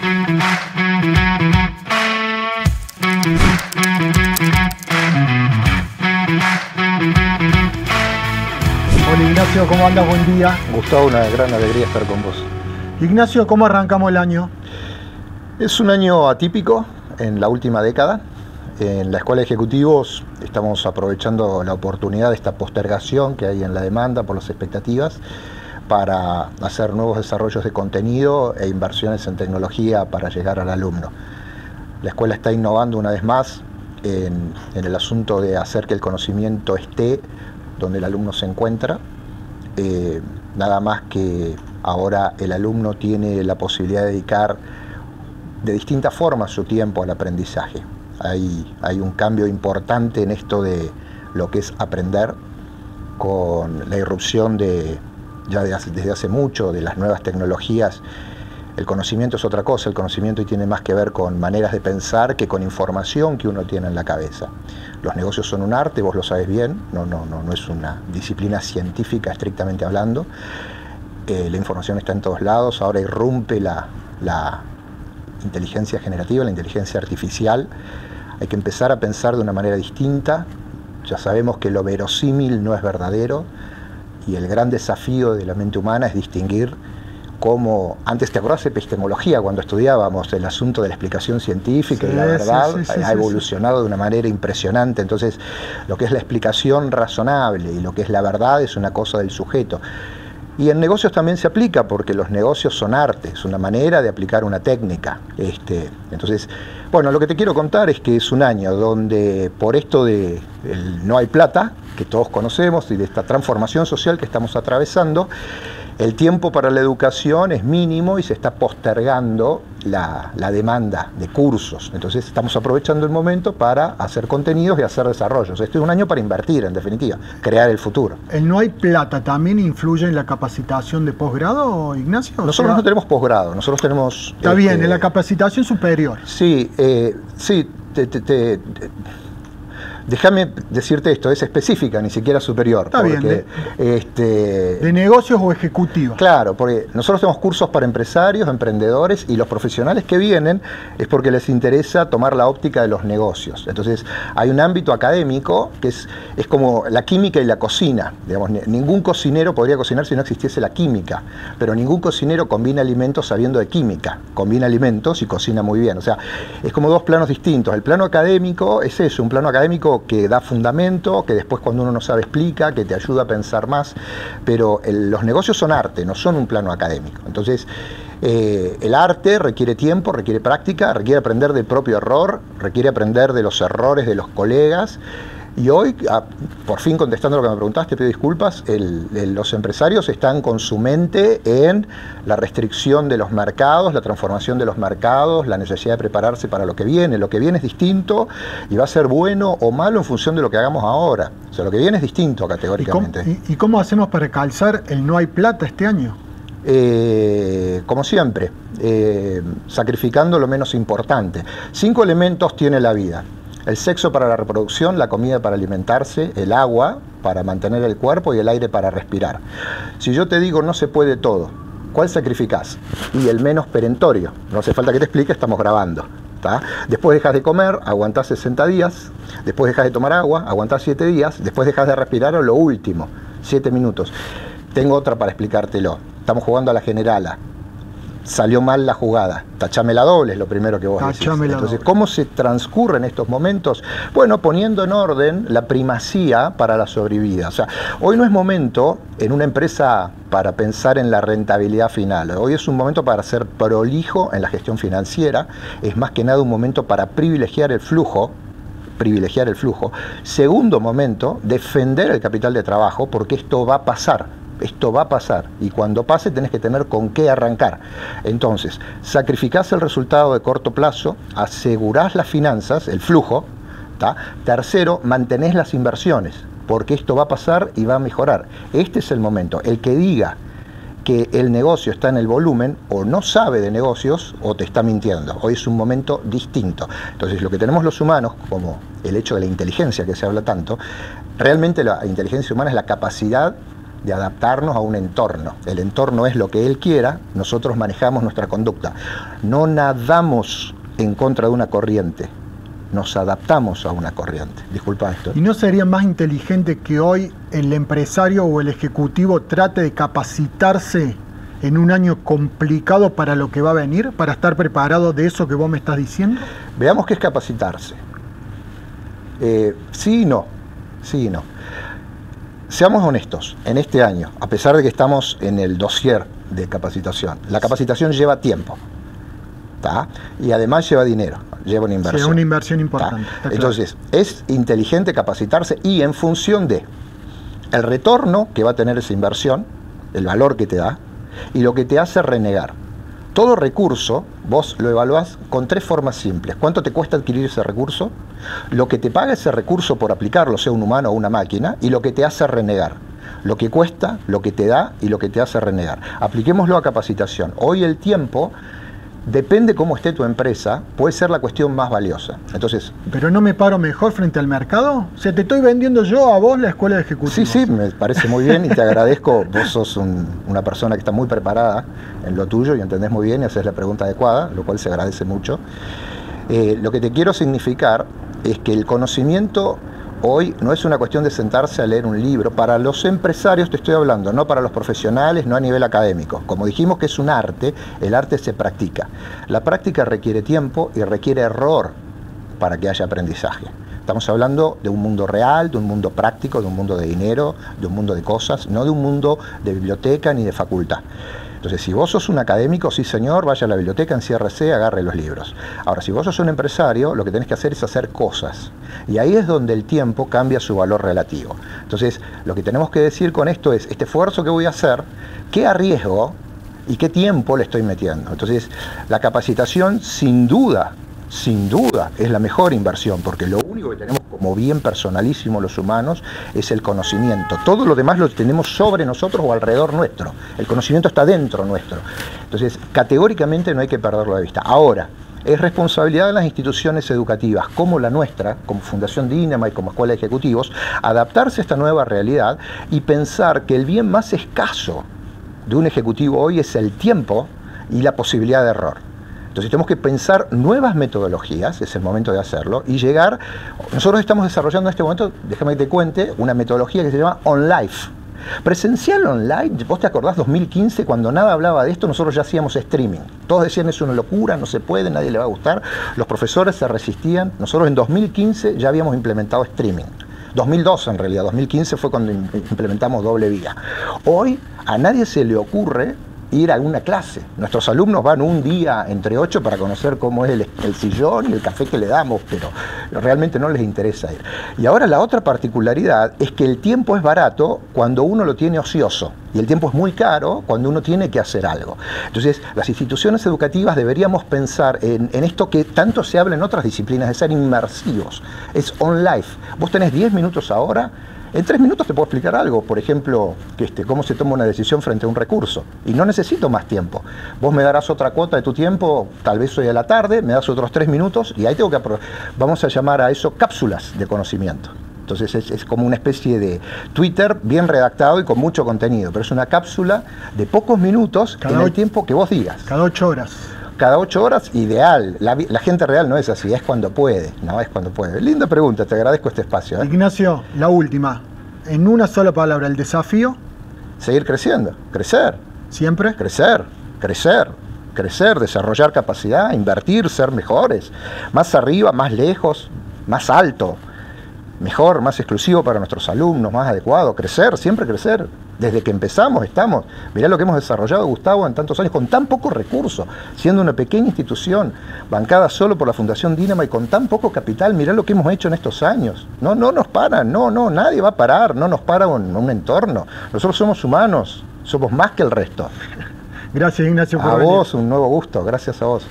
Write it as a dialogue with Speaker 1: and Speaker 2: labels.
Speaker 1: Hola Ignacio, ¿cómo andas? Buen día.
Speaker 2: Gustavo, una gran alegría estar con vos.
Speaker 1: Ignacio, ¿cómo arrancamos el año?
Speaker 2: Es un año atípico en la última década. En la Escuela de Ejecutivos estamos aprovechando la oportunidad de esta postergación que hay en la demanda por las expectativas para hacer nuevos desarrollos de contenido e inversiones en tecnología para llegar al alumno. La escuela está innovando una vez más en, el asunto de hacer que el conocimiento esté donde el alumno se encuentra. Eh, nada más que ahora el alumno tiene la posibilidad de dedicar de distintas formas su tiempo al aprendizaje. Hay, hay un cambio importante en esto de lo que es aprender con la irrupción de, ya desde hace mucho, de las nuevas tecnologías el conocimiento es otra cosa, el conocimiento tiene más que ver con maneras de pensar que con información que uno tiene en la cabeza. Los negocios son un arte, vos lo sabes bien, no, no, no, no es una disciplina científica estrictamente hablando. Eh, la información está en todos lados, ahora irrumpe la, la inteligencia generativa, la inteligencia artificial. Hay que empezar a pensar de una manera distinta. Ya sabemos que lo verosímil no es verdadero y el gran desafío de la mente humana es distinguir cómo, antes te acordás de epistemología, cuando estudiábamos el asunto de la explicación científica y la verdad
Speaker 1: sí, sí,
Speaker 2: ha evolucionado de una manera impresionante. Entonces, lo que es la explicación razonable y lo que es la verdad es una cosa del sujeto. Y en negocios también se aplica, porque los negocios son arte, es una manera de aplicar una técnica. Este, entonces, bueno, lo que te quiero contar es que es un año donde por esto de no hay plata, que todos conocemos, y de esta transformación social que estamos atravesando, el tiempo para la educación es mínimo y se está postergando la, la, demanda de cursos. Entonces estamos aprovechando el momento para hacer contenidos y hacer desarrollos. Este es un año para invertir, en definitiva, crear el futuro.
Speaker 1: ¿El no hay plata también influye en la capacitación de posgrado, Ignacio?
Speaker 2: Nosotros sea, no tenemos posgrado, nosotros tenemos...
Speaker 1: Está este, bien, en la capacitación superior.
Speaker 2: Sí, eh, sí, te, te, te Déjame decirte esto, es específica, ni siquiera superior.
Speaker 1: Está
Speaker 2: porque,
Speaker 1: bien.
Speaker 2: De, este,
Speaker 1: ¿De negocios o ejecutivos?
Speaker 2: Claro, porque nosotros tenemos cursos para empresarios, emprendedores y los profesionales que vienen es porque les interesa tomar la óptica de los negocios. Entonces, hay un ámbito académico que es, es como la química y la cocina. Digamos, ningún cocinero podría cocinar si no existiese la química, pero ningún cocinero combina alimentos sabiendo de química. Combina alimentos y cocina muy bien. O sea, es como dos planos distintos. El plano académico es eso, un plano académico que da fundamento, que después cuando uno no sabe explica, que te ayuda a pensar más, pero los negocios son arte, no son un plano académico. Entonces, eh, el arte requiere tiempo, requiere práctica, requiere aprender del propio error, requiere aprender de los errores de los colegas. Y hoy, por fin contestando lo que me preguntaste, pido disculpas, el, el, los empresarios están con su mente en la restricción de los mercados, la transformación de los mercados, la necesidad de prepararse para lo que viene. Lo que viene es distinto y va a ser bueno o malo en función de lo que hagamos ahora. O sea, lo que viene es distinto categóricamente.
Speaker 1: ¿Y cómo, y, y cómo hacemos para calzar el no hay plata este año?
Speaker 2: Eh, como siempre, eh, sacrificando lo menos importante. Cinco elementos tiene la vida el sexo para la reproducción, la comida para alimentarse, el agua para mantener el cuerpo y el aire para respirar. Si yo te digo no se puede todo, ¿cuál sacrificás? Y el menos perentorio. No hace falta que te explique, estamos grabando. Después dejas de comer, aguantás 60 días, después dejas de tomar agua, aguantás 7 días, después dejas de respirar o lo último, 7 minutos. Tengo otra para explicártelo. Estamos jugando a la generala salió mal la jugada. Tachame la doble es lo primero que vos
Speaker 1: Tachame
Speaker 2: decís. Entonces, ¿cómo se transcurren estos momentos? Bueno, poniendo en orden la primacía para la sobrevida. O sea, hoy no es momento en una empresa para pensar en la rentabilidad final. Hoy es un momento para ser prolijo en la gestión financiera. Es más que nada un momento para privilegiar el flujo privilegiar el flujo. Segundo momento, defender el capital de trabajo, porque esto va a pasar esto va a pasar y cuando pase tenés que tener con qué arrancar. Entonces, sacrificás el resultado de corto plazo, asegurás las finanzas, el flujo. ¿ta? Tercero, mantenés las inversiones, porque esto va a pasar y va a mejorar. Este es el momento. El que diga que el negocio está en el volumen o no sabe de negocios o te está mintiendo. Hoy es un momento distinto. Entonces lo que tenemos los humanos, como el hecho de la inteligencia que se habla tanto, realmente la inteligencia humana es la capacidad de adaptarnos a un entorno. El entorno es lo que él quiera, nosotros manejamos nuestra conducta. No nadamos en contra de una corriente, nos adaptamos a una corriente. Disculpa esto.
Speaker 1: ¿Y no sería más inteligente que hoy el empresario o el ejecutivo trate de capacitarse en un año complicado para lo que va a venir, para estar preparado de eso que vos me estás diciendo?
Speaker 2: Veamos qué es capacitarse. Eh, sí y no, sí y no. Seamos honestos, en este año, a pesar de que estamos en el dossier de capacitación, la capacitación lleva tiempo. Y además lleva dinero, lleva una inversión.
Speaker 1: Sí, una inversión importante.
Speaker 2: Entonces, es inteligente capacitarse y en función de el retorno que va a tener esa inversión, el valor que te da, y lo que te hace renegar. Todo recurso, vos lo evaluás con tres formas simples. ¿Cuánto te cuesta adquirir ese recurso? Lo que te paga ese recurso por aplicarlo, sea un humano o una máquina, y lo que te hace renegar. Lo que cuesta, lo que te da y lo que te hace renegar. Apliquémoslo a capacitación. Hoy el tiempo depende cómo esté tu empresa, puede ser la cuestión más valiosa. Entonces,
Speaker 1: ¿Pero no me paro mejor frente al mercado? O sea, te estoy vendiendo yo a vos la escuela de ejecutivos.
Speaker 2: Sí, sí, me parece muy bien y te agradezco. Vos sos una persona que está muy preparada en lo tuyo y entendés muy bien y haces la pregunta adecuada, lo cual se agradece mucho. Eh, lo que te quiero significar es que el conocimiento Hoy no es una cuestión de sentarse a leer un libro. Para los empresarios te estoy hablando, no para los profesionales, no a nivel académico. Como dijimos que es un arte, el arte se practica. La práctica requiere tiempo y requiere error para que haya aprendizaje. Estamos hablando de un mundo real, de un mundo práctico, de un mundo de dinero, de un mundo de cosas, no de un mundo de biblioteca ni de facultad. Entonces, si vos sos un académico, sí señor, vaya a la biblioteca, enciérrese, agarre los libros. Ahora, si vos sos un empresario, lo que tenés que hacer es hacer cosas. Y ahí es donde el tiempo cambia su valor relativo. Entonces, lo que tenemos que decir con esto es, este esfuerzo que voy a hacer, ¿qué arriesgo y qué tiempo le estoy metiendo? Entonces, la capacitación, sin duda, sin duda, es la mejor inversión, porque lo único que tenemos como bien personalísimo los humanos es el conocimiento. Todo lo demás lo tenemos sobre nosotros o alrededor nuestro. El conocimiento está dentro nuestro. Entonces, categóricamente no hay que perderlo de vista. Ahora, es responsabilidad de las instituciones educativas como la nuestra, como Fundación Dinama y como Escuela de Ejecutivos, adaptarse a esta nueva realidad y pensar que el bien más escaso de un ejecutivo hoy es el tiempo y la posibilidad de error. Entonces tenemos que pensar nuevas metodologías, es el momento de hacerlo, y llegar, nosotros estamos desarrollando en este momento, déjame que te cuente, una metodología que se llama OnLife. Presencial online, vos te acordás 2015 cuando nada hablaba de esto, nosotros ya hacíamos streaming. Todos decían es una locura, no se puede, nadie le va a gustar. Los profesores se resistían. Nosotros en 2015 ya habíamos implementado streaming. 2012 en realidad, 2015 fue cuando implementamos doble vía. Hoy a nadie se le ocurre ir a una clase. Nuestros alumnos van un día entre ocho para conocer cómo es el, sillón y el café que le damos, pero realmente no les interesa ir. Y ahora la otra particularidad es que el tiempo es barato cuando uno lo tiene ocioso y el tiempo es muy caro cuando uno tiene que hacer algo. Entonces, las instituciones educativas deberíamos pensar en, en esto que tanto se habla en otras disciplinas, de ser inmersivos. Es on life. Vos tenés 10 minutos ahora en tres minutos te puedo explicar algo, por ejemplo, que este, cómo se toma una decisión frente a un recurso. Y no necesito más tiempo. Vos me darás otra cuota de tu tiempo, tal vez hoy a la tarde, me das otros tres minutos y ahí tengo que... Vamos a llamar a eso cápsulas de conocimiento. Entonces es, como una especie de Twitter bien redactado y con mucho contenido, pero es una cápsula de pocos minutos cada en el tiempo que vos digas.
Speaker 1: Cada ocho horas
Speaker 2: cada ocho horas, ideal. La, gente real no es así, es cuando puede, no es cuando puede. Linda pregunta, te agradezco este espacio.
Speaker 1: ¿eh? Ignacio, la última. En una sola palabra, el desafío.
Speaker 2: Seguir creciendo, crecer.
Speaker 1: ¿Siempre?
Speaker 2: Crecer, crecer, crecer, desarrollar capacidad, invertir, ser mejores. Más arriba, más lejos, más alto mejor, más exclusivo para nuestros alumnos, más adecuado, crecer, siempre crecer. Desde que empezamos estamos. Mirá lo que hemos desarrollado, Gustavo, en tantos años, con tan pocos recursos, siendo una pequeña institución, bancada solo por la Fundación Dinama y con tan poco capital, mirá lo que hemos hecho en estos años. No, no nos paran, no, no, nadie va a parar, no nos para un, un entorno. Nosotros somos humanos, somos más que el resto.
Speaker 1: Gracias, Ignacio.
Speaker 2: Por a vos, un nuevo gusto, gracias a vos.